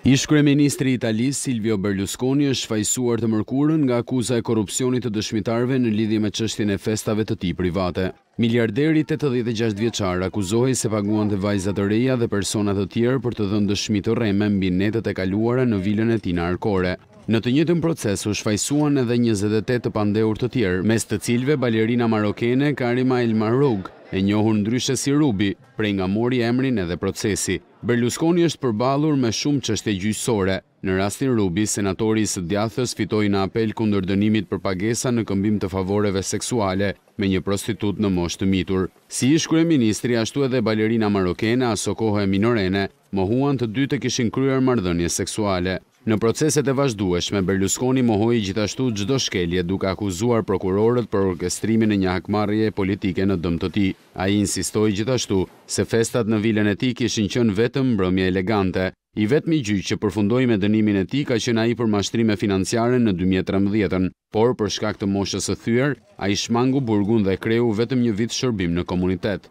Ish-kryeministri i Italisë, Silvio Berlusconi është shfajësuar të mërkurën nga akuza e korrupsionit të dëshmitarëve në lidhje me çështjen e festave të tij private. Miliarderi tetëdhjetë e gjashtë vjeçar akuzohej se paguante vajza të reja dhe persona të tjerë për të dhënë dëshmi të rreme mbi netët e kaluara në vilën e tij në Arcore. Në të njëjtën proces u shfajësuan edhe njëzet e tetë të pandehur të tjerë, mes të cilëve balerina marokene Karima El Mahroug, e njohur ndryshe si Rubi. Prej nga mori emrin edhe procesi, Berlusconi është përballur me shumë çështje gjyqësore. Në rastin Rubi, senatori i së djathtës fitoi në apel kundër dënimit për pagesa në këmbim të favoreve seksuale me një prostitutë në moshë të mitur. Si ish-kryeministri, ashtu edhe balerina marokene, asokohe minorene, Mohuan të dy të kishin kryer marrëdhënie seksuale. Në proceset e vazhdueshme, Berlusconi mohoi gjithashtu çdo shkelje duke akuzuar prokurorët për orkestrimin e një hakmarrjeje politike në dëm të tij. Ai insistoi gjithashtu se festat në vilën e tij kishin qenë vetëm mbrëmje elegante. I vetmi gjyq që përfundoi me dënimin e tij ka qenë ai për mashtrime financiare në dy mijë e trembëdhjetë, por për shkak të moshës së thyer, ai shmangu burgun dhe kreu vetëm një vit shërbim në komunitet.